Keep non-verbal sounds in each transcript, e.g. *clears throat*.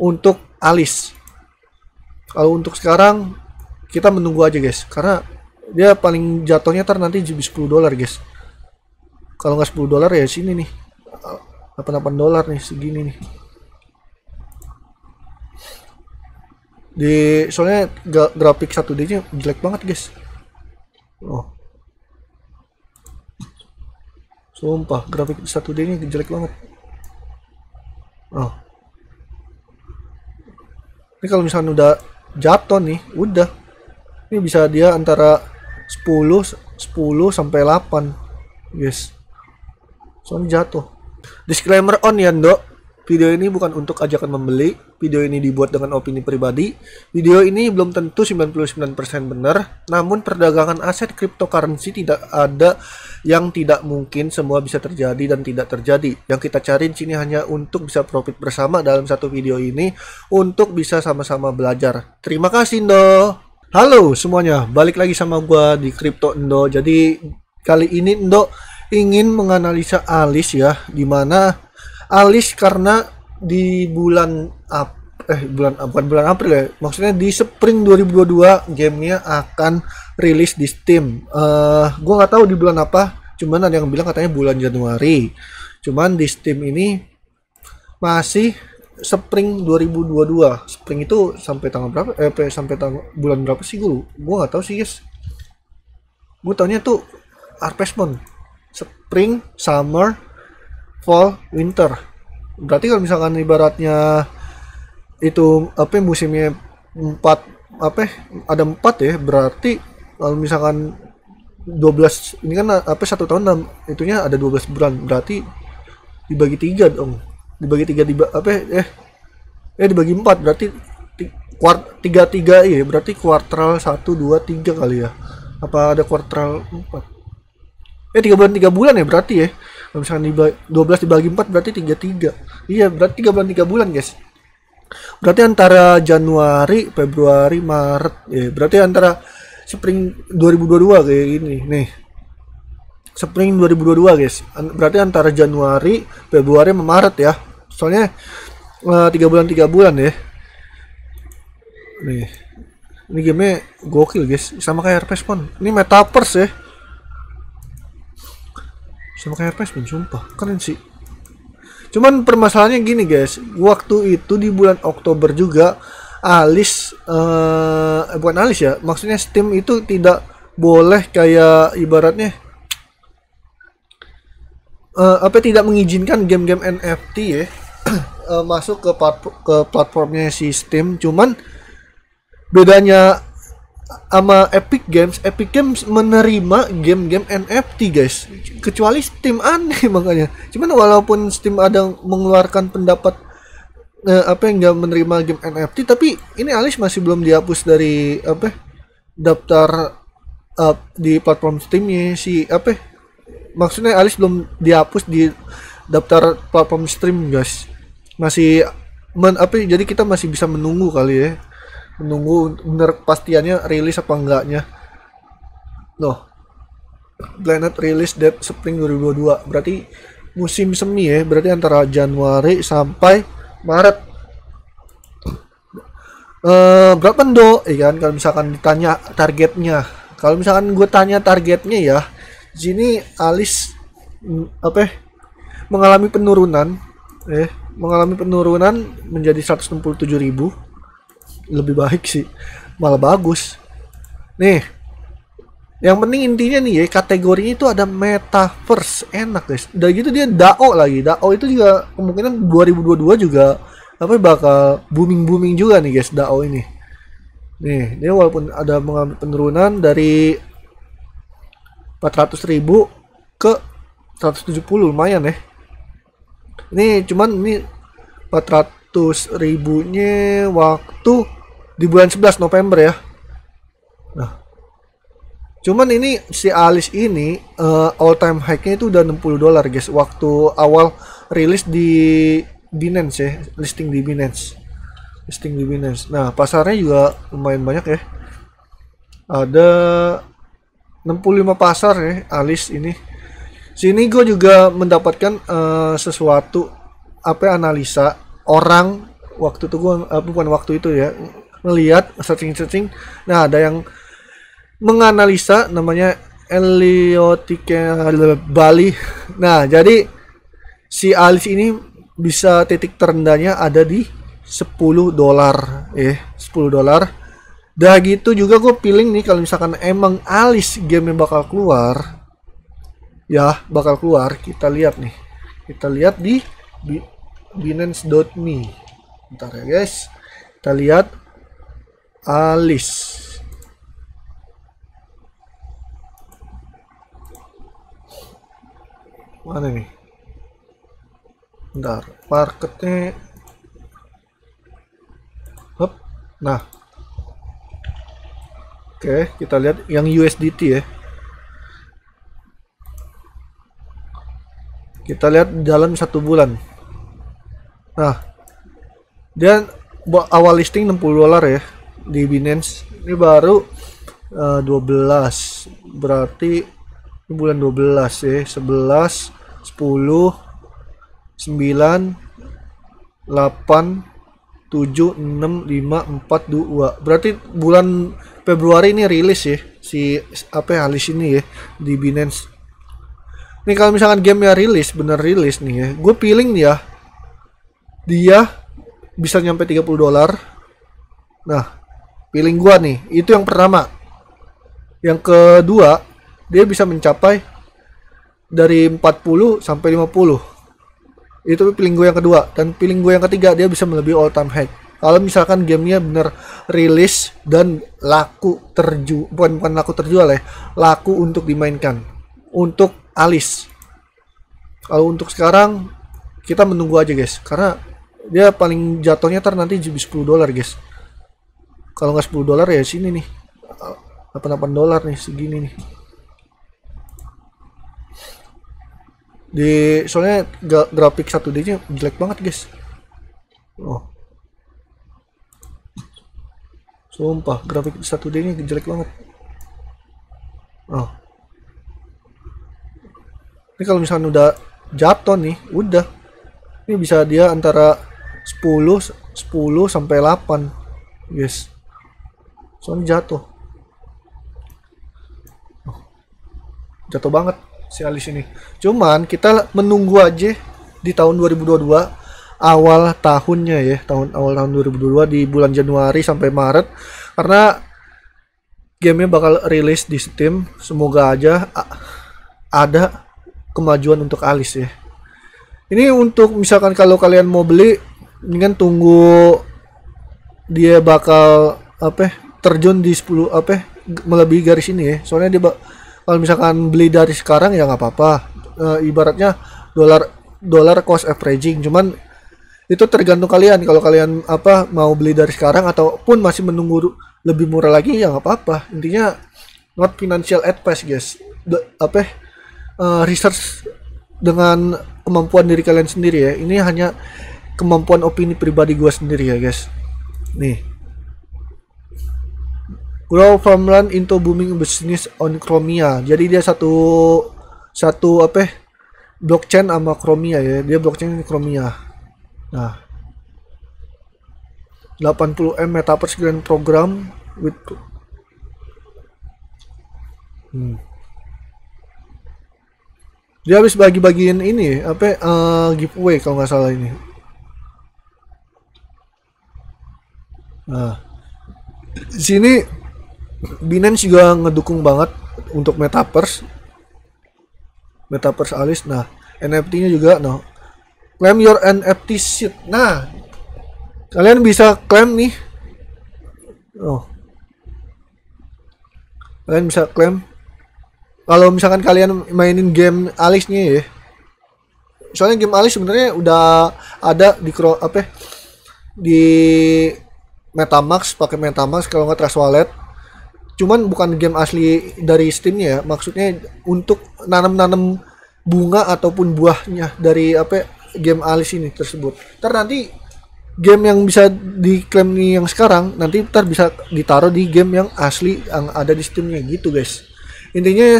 untuk alis. Kalau untuk sekarang kita menunggu aja guys. Karena dia paling jatuhnya ntar nanti jadi 10 dolar guys. Kalau nggak 10 dolar ya sini nih. 88 dolar nih segini nih. Di soalnya grafik 1D nya jelek banget guys. Oh. Sumpah grafik 1D nya jelek banget. Oh ini kalau misalnya udah jatuh nih udah. Ini bisa dia antara 10 10 sampai 8 guys soalnya jatuh. Disclaimer on ya Ndok video ini bukan untuk ajakan membeli video ini dibuat dengan opini pribadi. Video ini belum tentu 99% benar namun perdagangan aset cryptocurrency tidak ada yang tidak mungkin semua bisa terjadi dan tidak terjadi. Yang kita cari di sini hanya untuk bisa profit bersama dalam satu video ini untuk bisa sama-sama belajar. Terima kasih Ndok Halo semuanya, balik lagi sama gua di Crypto Endo. Jadi kali ini Endo ingin menganalisa Alis ya, di mana Alis karena di bulan ap eh bulan bukan bulan April ya, maksudnya di Spring 2022 gamenya akan rilis di Steam. Eh gua nggak tahu di bulan apa, cuman ada yang bilang katanya bulan Januari. Cuman di Steam ini masih Spring 2022. Spring itu sampai tanggal berapa? Eh sampai tanggal bulan berapa sih gue? Gue nggak tahu sih guys. Gue taunya tuh Harvest Moon. Spring, Summer, Fall, Winter. Berarti kalau misalkan ibaratnya itu apa ya, musimnya empat apa ya, ada empat ya berarti kalau misalkan 12 ini kan apa satu tahun enam itunya ada 12 bulan. Berarti dibagi tiga dong. Dibagi tiga di apa ya, eh eh dibagi empat berarti ti- kuart tiga tiga iya berarti kuartal satu dua tiga kali ya. Apa ada kuartal empat? Eh tiga bulan tiga bulan ya berarti ya kalau misalkan dibagi, 12 dibagi empat berarti tiga tiga iya berarti tiga bulan tiga bulan guys. Berarti antara Januari Februari Maret ya berarti antara Spring 2022 kayak gini nih. Spring 2022 guys. Berarti antara Januari Februari Maret ya. Soalnya eh, tiga bulan tiga bulan ya. Nih. Ini game gokil guys. Sama kayak RP Spawn. Ini metaverse ya sama kayak Spawn sumpah. Keren sih. Cuman permasalahannya gini guys. Waktu itu di bulan Oktober juga Alis eh bukan Alis ya. Maksudnya Steam itu tidak boleh kayak ibaratnya eh, apa tidak mengizinkan game-game NFT ya *clears throat* eh, masuk ke plat- ke platformnya si Steam. Cuman bedanya sama Epic Games. Epic Games menerima game-game NFT guys. Kecuali Steam aneh *laughs* makanya. Cuman walaupun Steam ada mengeluarkan pendapat eh, apa yang nggak menerima game NFT tapi ini Alice masih belum dihapus dari apa daftar eh, di platform Steamnya si apa maksudnya Alice belum dihapus di daftar platform stream guys. Masih men, apa jadi kita masih bisa menunggu kali ya menunggu bener pastiannya rilis apa enggaknya. Loh Planet rilis date Spring 2022 berarti musim semi ya berarti antara Januari sampai Maret. Eh berapa ndo ya kan kalau misalkan ditanya targetnya. Kalau misalkan gue tanya targetnya ya sini Alis mm, apa ya, mengalami penurunan eh mengalami penurunan menjadi 167.000 lebih baik sih. Malah bagus. Nih yang penting intinya nih ya kategorinya itu ada metaverse. Enak guys. Udah gitu dia dao lagi. Dao itu juga kemungkinan 2022 juga apa bakal booming booming juga nih guys dao ini. Nih dia walaupun ada mengalami penurunan dari 400.000 ke 170 lumayan ya. Ini cuman ini 400 ribunya waktu di bulan 11 November ya. Nah cuman ini si Alice ini eh, all time high-nya itu udah 60 dolar guys. Waktu awal rilis di Binance ya listing di Binance. Listing di Binance. Nah pasarnya juga lumayan banyak ya. Ada 65 pasar ya Alice ini. Sini gue juga mendapatkan eh, sesuatu apa ya, analisa orang waktu itu gua uh, bukan waktu itu ya ngelihat searching searching. Nah ada yang menganalisa namanya Eliotika Bali. Nah jadi si Alis ini bisa titik terendahnya ada di 10 dolar. Eh 10 dolar. Dah gitu juga gue feeling nih kalau misalkan emang Alis game bakal keluar ya bakal keluar. Kita lihat nih. Kita lihat di binance.me ntar ya guys. Kita lihat Alis. Mana nih Bentar, marketnya. Hup. Nah. Oke, kita lihat yang USDT ya. Kita lihat dalam satu bulan. Nah Dia awal listing 60 dolar ya Di Binance. Ini baru uh, eh, 12 Berarti ini bulan 12 ya. 11 10 9 8 7 6 5 4 2 berarti bulan Februari ini rilis ya si apa ya Alice ini ya di Binance. Nih kalau misalkan game ya rilis bener rilis nih ya. Gue feeling ya dia bisa nyampe 30 dolar. Nah feeling gue nih itu yang pertama. Yang kedua dia bisa mencapai dari 40 sampai 50 itu feeling gue yang kedua. Dan feeling gue yang ketiga dia bisa melebihi all time high. Kalau misalkan gamenya bener rilis dan laku terju bukan bukan laku terjual ya laku untuk dimainkan. Untuk alis. Kalau untuk sekarang kita menunggu aja guys. Karena dia paling jatuhnya ter nanti jadi 10 dolar guys kalau nggak 10 dolar ya sini nih. 88 dolar nih segini nih. Di soalnya grafik satu D nya jelek banget guys. Oh. Sumpah grafik satu D nya jelek banget. Oh. Ini kalau misalnya udah jatuh nih udah. Ini bisa dia antara 10 10 sampai 8 guys soalnya jatuh jatuh banget si Alis ini. Cuman kita menunggu aja di tahun 2022 awal tahunnya ya, tahun awal tahun 2022 di bulan Januari sampai Maret karena gamenya bakal rilis di Steam. Semoga aja ada kemajuan untuk Alis ya. Ini untuk misalkan kalau kalian mau beli, kan tunggu dia bakal apa terjun di 10 apa melebihi garis ini ya. Soalnya dia kalau misalkan beli dari sekarang ya nggak apa-apa. E, ibaratnya dolar dolar cost averaging. Cuman itu tergantung kalian. Kalau kalian apa mau beli dari sekarang ataupun masih menunggu lebih murah lagi ya nggak apa-apa. Intinya not financial advice guys. The, apa uh, research dengan kemampuan diri kalian sendiri ya. Ini hanya kemampuan opini pribadi gue sendiri ya guys. Nih grow run into booming business on Chromia. Jadi dia satu satu apa blockchain sama Chromia ya. Dia blockchain Chromia. Nah. 80M Metaverse Grand Program with hmm. Dia habis bagi-bagiin ini apa uh, giveaway kalau nggak salah ini. Nah, sini Binance juga ngedukung banget untuk Metaverse. Metaverse Alis. Nah, NFT-nya juga no. Claim your NFT shit. Nah, kalian bisa claim nih. Oh. Kalian bisa claim kalau misalkan kalian mainin game Alice nih ya. Soalnya game Alice sebenarnya udah ada di apa di MetaMask pakai MetaMask kalau nggak Trust Wallet cuman bukan game asli dari Steamnya ya maksudnya untuk nanam-nanam bunga ataupun buahnya dari apa game alis ini tersebut. Ntar nanti game yang bisa diklaim nih yang sekarang nanti ntar bisa ditaruh di game yang asli yang ada di Steamnya gitu guys. Intinya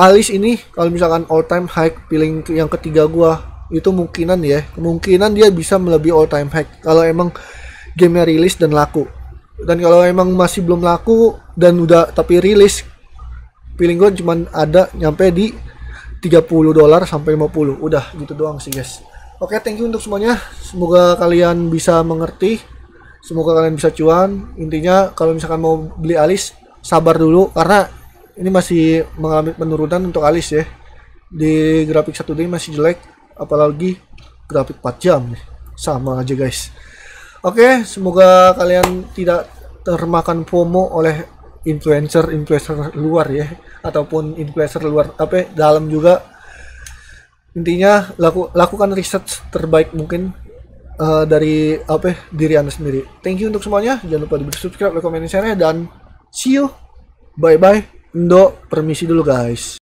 alis ini kalau misalkan all time high feeling yang ketiga gua itu mungkinan ya. Kemungkinan dia bisa melebihi all time high kalau emang gamenya rilis dan laku dan kalau emang masih belum laku dan udah tapi rilis feeling gue cuman ada nyampe di 30 dolar sampai 50 udah gitu doang sih guys. Oke thank you untuk semuanya. Semoga kalian bisa mengerti. Semoga kalian bisa cuan. Intinya kalau misalkan mau beli alis sabar dulu. Karena ini masih mengalami penurunan untuk alis ya. Di grafik 1D masih jelek. Apalagi grafik 4 jam. Sama aja guys oke semoga kalian tidak termakan FOMO oleh influencer influencer luar ya ataupun influencer luar tapi dalam juga. Intinya laku, lakukan riset terbaik mungkin uh, dari apa ya, diri anda sendiri. Thank you untuk semuanya. Jangan lupa di subscribe like comment share dan see you. Bye bye Indo permisi dulu guys